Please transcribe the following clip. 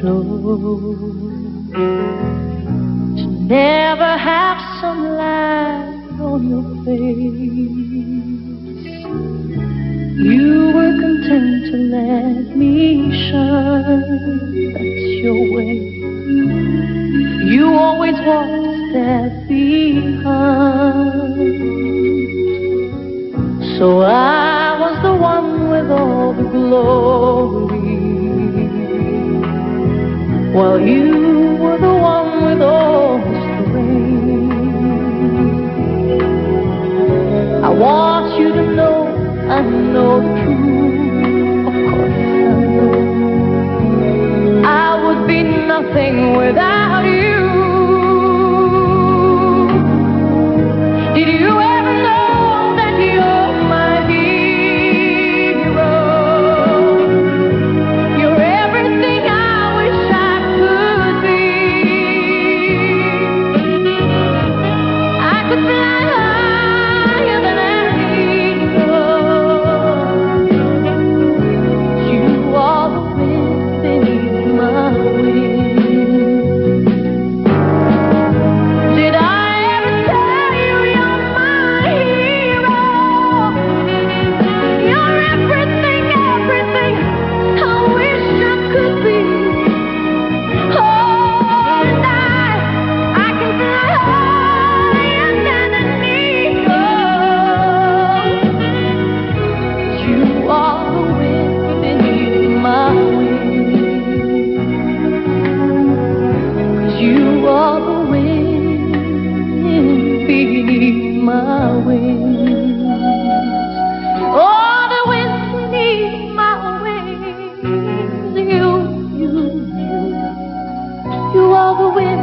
to never have some light on your face. You were content to let me shine. That's your way. You always walk a step behind. So I was the one with all the glory, while you were the one with all the strength. I want you to know, I know the my wings. Oh, the my wings. You, you, you, you are the wind.